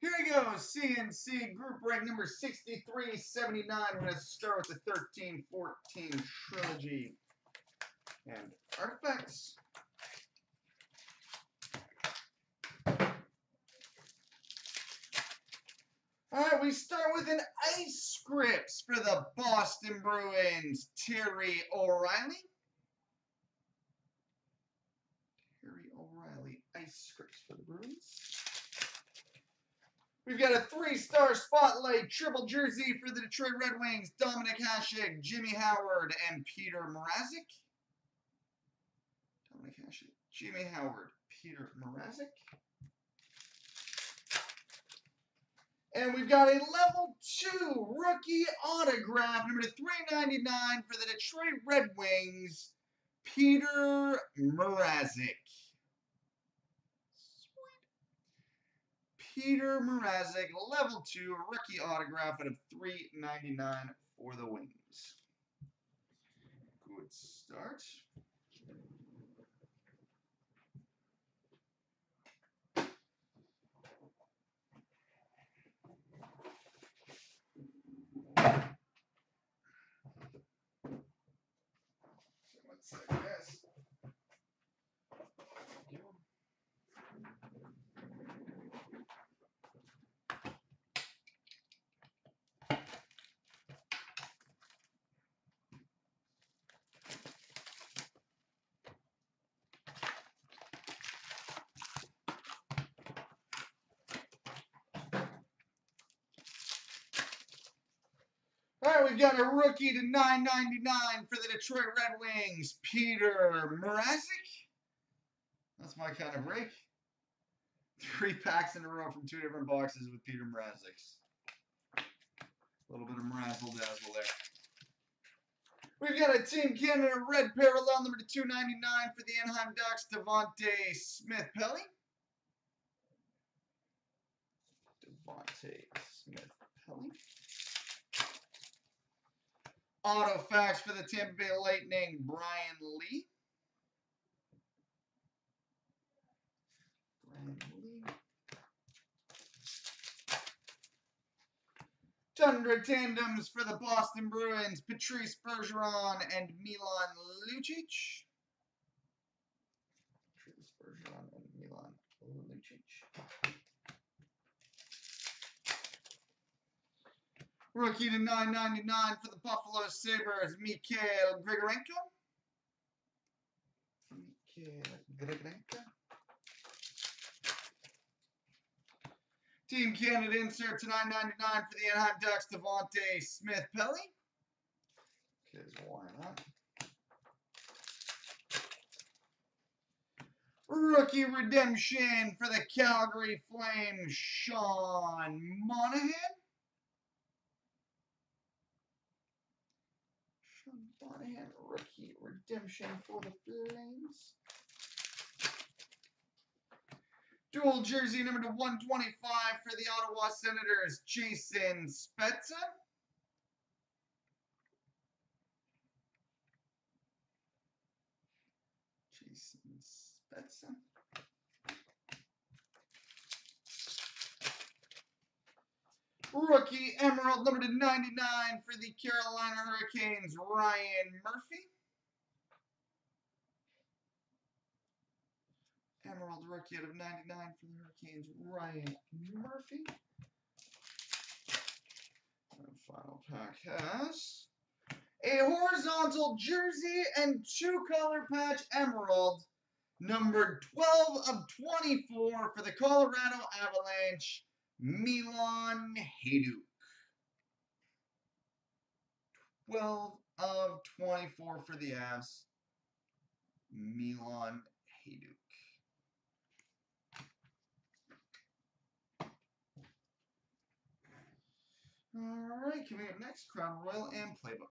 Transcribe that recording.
Here we go. CNC group break number 6379. We're going to start with the 1314 trilogy and artifacts. All right, we start with an ice scripts for the Boston Bruins, Terry O'Reilly. Terry O'Reilly, ice scripts for the Bruins. We've got a three-star spotlight triple jersey for the Detroit Red Wings, Dominik Hasek, Jimmy Howard, and Peter Mrazek. Dominik Hasek, Jimmy Howard, Peter Mrazek. And we've got a level two rookie autograph, number 399 for the Detroit Red Wings, Peter Mrazek. Peter Mrazek, level two rookie autograph out of 399 for the Wings. Good start. Let's say yes. All right, we've got a rookie to 9.99 for the Detroit Red Wings, Peter Mrazek. That's my kind of break. Three packs in a row from two different boxes with Peter Mrazek's. A little bit of razzle dazzle there. We've got a Team Canada red parallel number to 299 for the Anaheim Ducks, Devante Smith Pelly. Devante Smith Pelly. Auto facts for the Tampa Bay Lightning, Brian Lee. Brian Lee. Tundra tandems for the Boston Bruins, Patrice Bergeron and Milan Lucic. Patrice Bergeron and Milan Lucic. Rookie to 9.99 for the Buffalo Sabres, Mikhail Grigorenko. Mikhail Grigorenko. Team Canada insert to 9.99 for the Anaheim Ducks, Devante Smith Pelly. Because why not? Rookie redemption for the Calgary Flames, Sean Monahan. Sean Monahan, rookie redemption for the Flames. Dual jersey number to 125 for the Ottawa Senators, Jason Spezza. Jason Spezza. Rookie Emerald number to 99 for the Carolina Hurricanes, Ryan Murphy. Emerald rookie out of 99 for the Hurricanes, Ryan Murphy. And final pack has a horizontal jersey and two color patch emerald, number 12 of 24 for the Colorado Avalanche, Milan Hejduk. 12 of 24 for the Avs, Milan Hejduk. All right, coming up next, Crown Royal and Playbook.